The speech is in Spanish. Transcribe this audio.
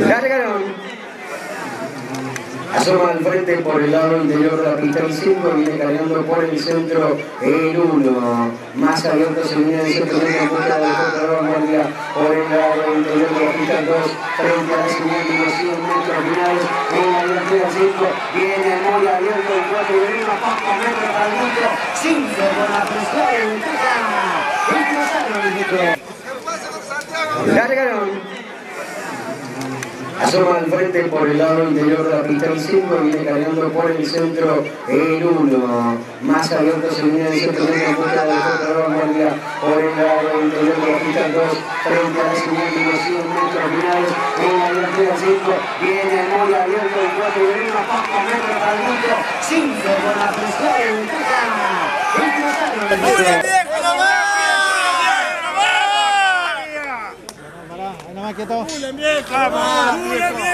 Largaron. Asoma al frente por el lado interior de la pista el 5, viene cargando por el centro el 1. Más abierto se viene el centro de la puerta del corredor guardia por el lado interior de la pista 2, frente a la siguiente los 100 metros finales. En la delantera 5 viene muy abierto el 4 y viene pocos metros para el metro. 5 con la presión el cruzaron el Largaron. Asoma al frente por el lado interior de la pista el 5, viene cargando por el centro el 1. Más abierto se viene el centro de la puerta del corredor guardia por el lado interior de la pista 2, frente a la siguiente los 100 metros finales. En la delantera 5 viene muy abierto el 4 y viene pocos metros para el metro. 5 con la presión en el cruzaron el metro. Ahí nomás quieto. ¡Julen viejo! ¡Julen viejo nomás!